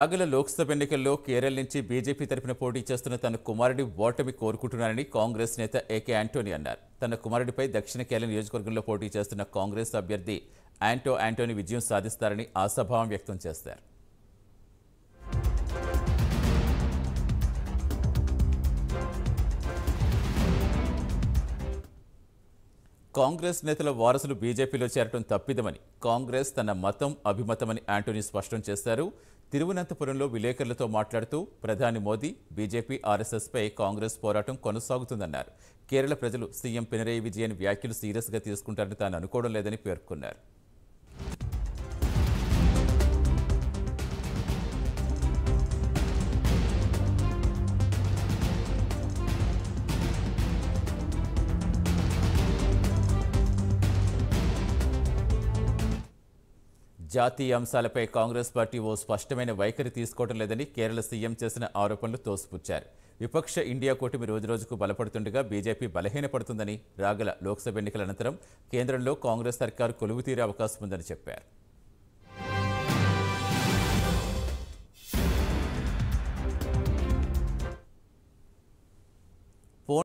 రాగల లోక్సభ ఎన్నికల్లో కేరళ నుంచి బీజేపీ తరఫున పోటీ చేస్తున్న తన కుమారుడి ఓటమి కోరుకుంటున్నారని కాంగ్రెస్ నేత ఏకే యాంటోనీ అన్నారు. తన కుమారుడిపై దక్షిణ కేరళ నియోజకవర్గంలో పోటీ చేస్తున్న కాంగ్రెస్ అభ్యర్థి యాంటో యాంటోనీ విజయం సాధిస్తారని ఆశాభావం వ్యక్తం చేశారు కాంగ్రెస్ నేతల వారసులు బీజేపీలో చేరటం తప్పిదమని కాంగ్రెస్ తన మతం అభిమతమని యాంటోనీ స్పష్టం చేశారు. తిరువనంతపురంలో విలేకరులతో మాట్లాడుతూ ప్రధాని మోదీ బీజేపీ ఆర్ఎస్ఎస్పై కాంగ్రెస్ పోరాటం కొనసాగుతుందన్నారు. కేరళ ప్రజలు సీఎం పినరయి విజయన్ వ్యాఖ్యలు సీరియస్గా తీసుకుంటారని తాను అనుకోవడం లేదని పేర్కొన్నారు. జాతీయ అంశాలపై కాంగ్రెస్ పార్టీ ఓ స్పష్టమైన వైఖరి తీసుకోవడం లేదని కేరళ సీఎం చేసిన ఆరోపణలు తోసిపుచ్చారు. విపక్ష ఇండియా కూటమి రోజురోజుకు బలపడుతుండగా బీజేపీ బలహీనపడుతుందని రాగల లోక్సభ ఎన్నికల అనంతరం కేంద్రంలో కాంగ్రెస్ సర్కారు కొలువు తీరే అవకాశం ఉందని చెప్పారు.